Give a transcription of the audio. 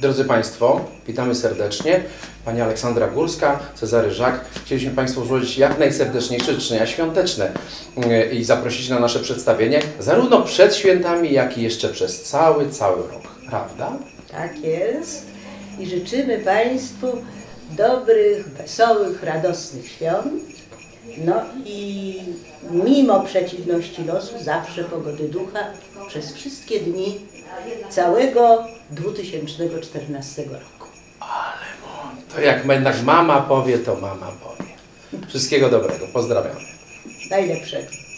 Drodzy Państwo, witamy serdecznie. Pani Aleksandra Górska, Cezary Żak. Chcieliśmy Państwu złożyć jak najserdeczniejsze życzenia świąteczne yy, i zaprosić na nasze przedstawienie zarówno przed świętami, jak i jeszcze przez cały, cały rok. Prawda? Tak jest. I życzymy Państwu dobrych, wesołych, radosnych świąt. No i mimo przeciwności losu, zawsze pogody ducha przez wszystkie dni całego 2014 roku. To jak jednak mama powie, to mama powie. Wszystkiego dobrego. Pozdrawiam. Najlepszego.